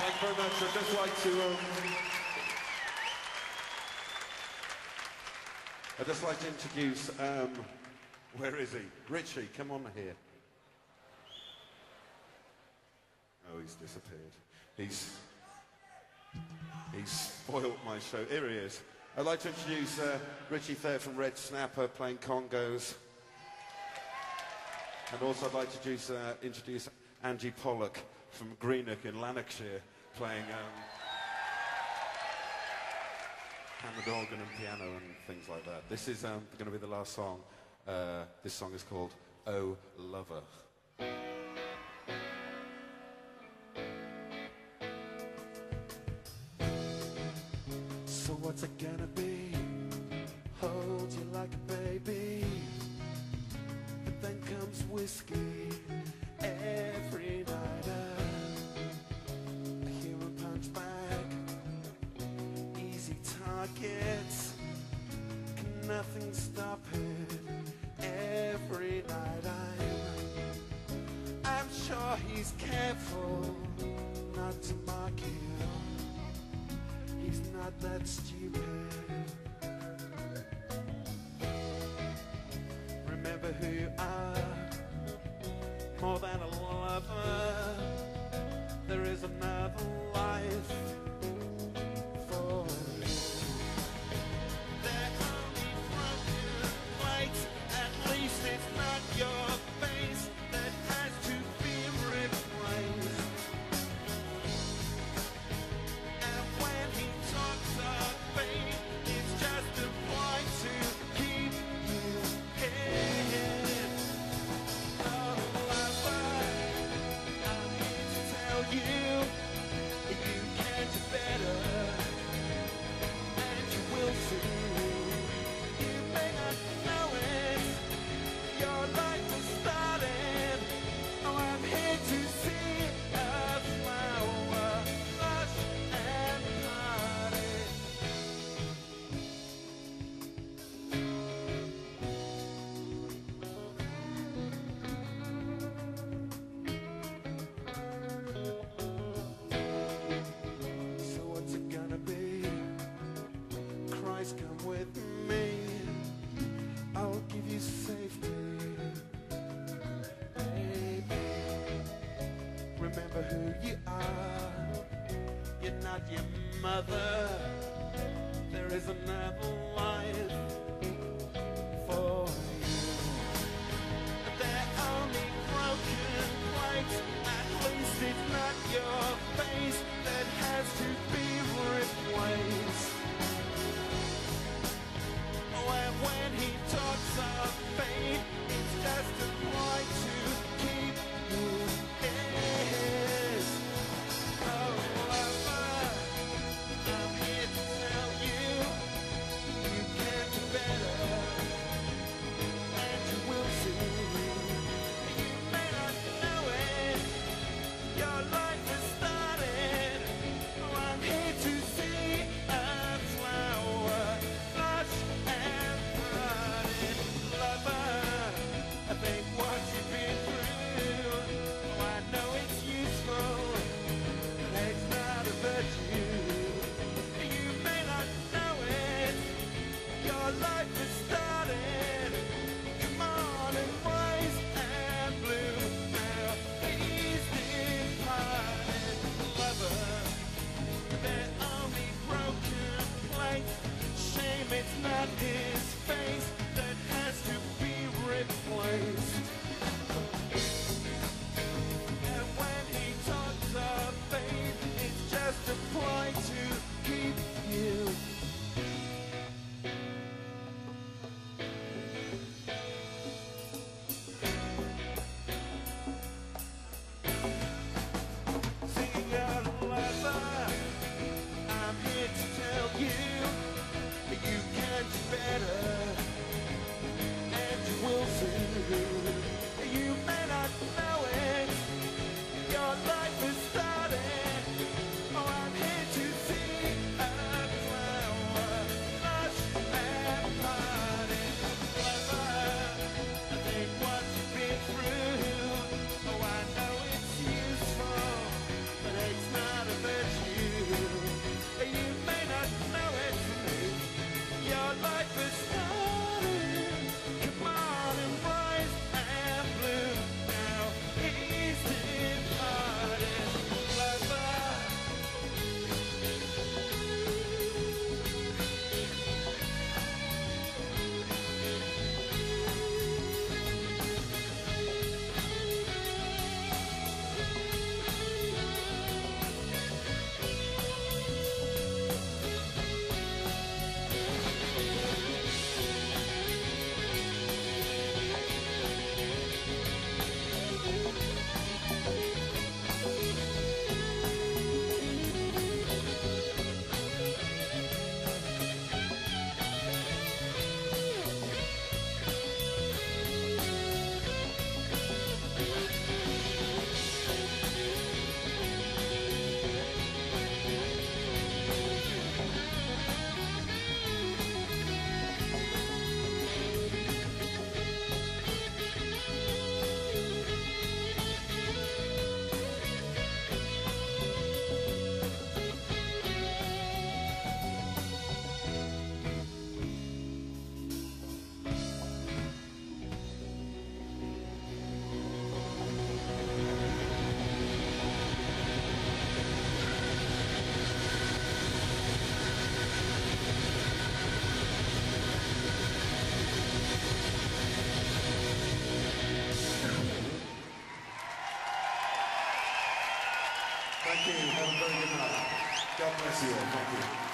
Thank you very much. I'd just like to. Um, I'd just like to introduce. Um, where is he? Richie, come on here. Oh, he's disappeared. He's he's spoilt my show. Here he is. I'd like to introduce uh, Richie Thair from Red Snapper playing congos. And also I'd like to introduce, uh, introduce Angie Pollock from Greenock in Lanarkshire playing um, Hammond organ and piano and things like that. This is um, going to be the last song. Uh, this song is called Oh Lover. So what's it gonna be? Hold you like a baby. But then comes whiskey targets. Can nothing stop it? Every night I'm I'm sure he's careful not to mock you. He's not that stupid. Remember who you are, more than a lover. There is another life Christ, come with me. I'll give you safety. Baby, remember who you are. You're not your mother. There is another life Thank you. Have a very good night. God bless you all. Thank you.